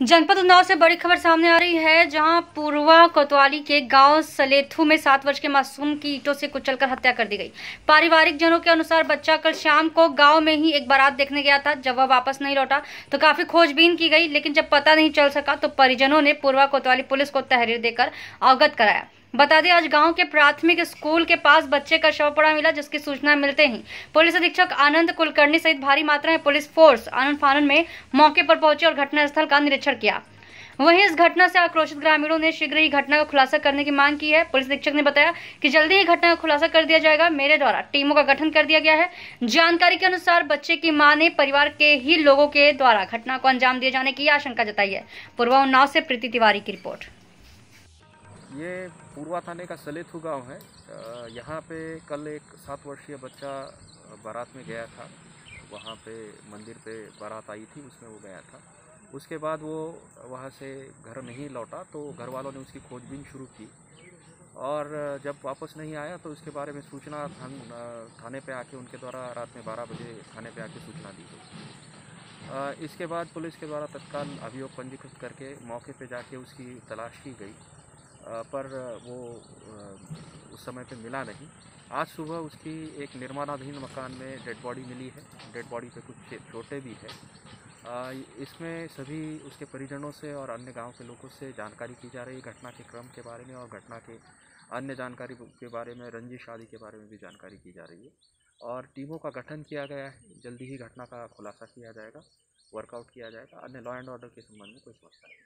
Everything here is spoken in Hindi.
जनपद उन्नाव से बड़ी खबर सामने आ रही है, जहाँ पूर्वा कोतवाली के गाँव सलेथू में सात वर्ष के मासूम की ईटों से कुचलकर हत्या कर दी गई। पारिवारिक जनों के अनुसार बच्चा कल शाम को गाँव में ही एक बारात देखने गया था, जब वह वापस नहीं लौटा तो काफ़ी खोजबीन की गई, लेकिन जब पता नहीं चल सका तो परिजनों ने पूर्वा कोतवाली पुलिस को तहरीर देकर अवगत कराया। बता दें, आज गाँव के प्राथमिक स्कूल के पास बच्चे का शव पड़ा मिला, जिसकी सूचना मिलते ही पुलिस अधीक्षक आनंद कुलकर्णी सहित भारी मात्रा में पुलिस फोर्स आनंद फानन में मौके पर पहुँचे और घटनास्थल का निरीक्षण किया। वहीं इस घटना से आक्रोशित ग्रामीणों ने शीघ्र ही घटना का खुलासा करने की मांग की है। पुलिस अधीक्षक ने बताया कि जल्दी ही घटना का खुलासा कर दिया जाएगा। मेरे द्वारा टीमों का गठन कर दिया गया है। जानकारी के अनुसार बच्चे की माँ ने परिवार के ही लोगों के द्वारा घटना को अंजाम दिए जाने की आशंका जताई है। पूर्वा उन्नाव से प्रीति तिवारी की रिपोर्ट। ये पूर्वा थाने का सलेथु गाँव है। यहाँ पे कल एक सात वर्षीय बच्चा बारात में गया था। वहाँ पे मंदिर पे बारात आई थी, उसमें वो गया था। उसके बाद वो वहाँ से घर नहीं लौटा तो घर वालों ने उसकी खोजबीन शुरू की। और जब वापस नहीं आया तो उसके बारे में सूचना थान थाने पे आके उनके द्वारा रात में बारह बजे थाने पे आके सूचना दी गई। इसके बाद पुलिस के द्वारा तत्काल अभियोग पंजीकृत करके मौके पे जाके उसकी तलाश की गई। पर वो उस समय पे मिला नहीं। आज सुबह उसकी एक निर्माणाधीन मकान में डेड बॉडी मिली है। डेड बॉडी पे कुछ चोटें भी है। इसमें सभी उसके परिजनों से और अन्य गाँव के लोगों से जानकारी की जा रही है। घटना के क्रम के बारे में और घटना के अन्य जानकारी के बारे में, रंजिश आदि के बारे में भी जानकारी की जा रही है। और टीमों का गठन किया गया है। जल्दी ही घटना का खुलासा किया जाएगा, वर्कआउट किया जाएगा। अन्य लॉ एंड ऑर्डर के संबंध में कोई समस्या नहीं